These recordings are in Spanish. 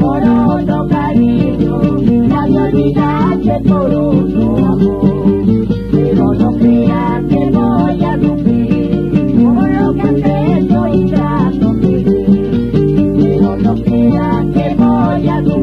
por otro cariño, ya me olvidaste por otro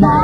por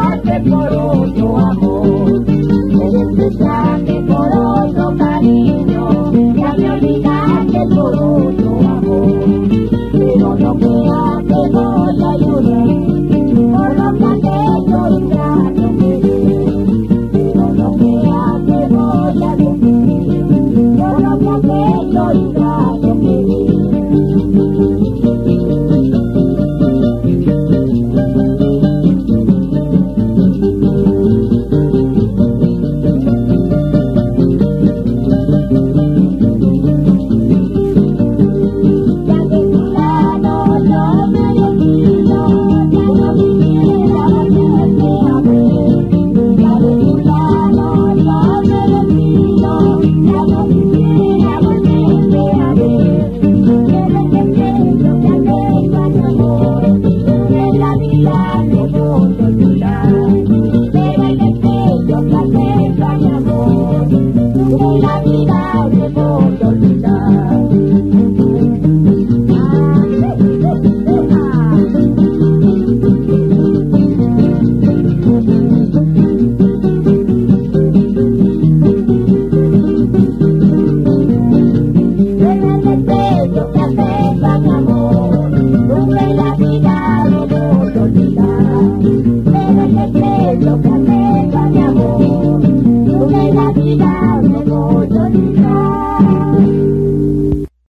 lo que has hecho y trato lo que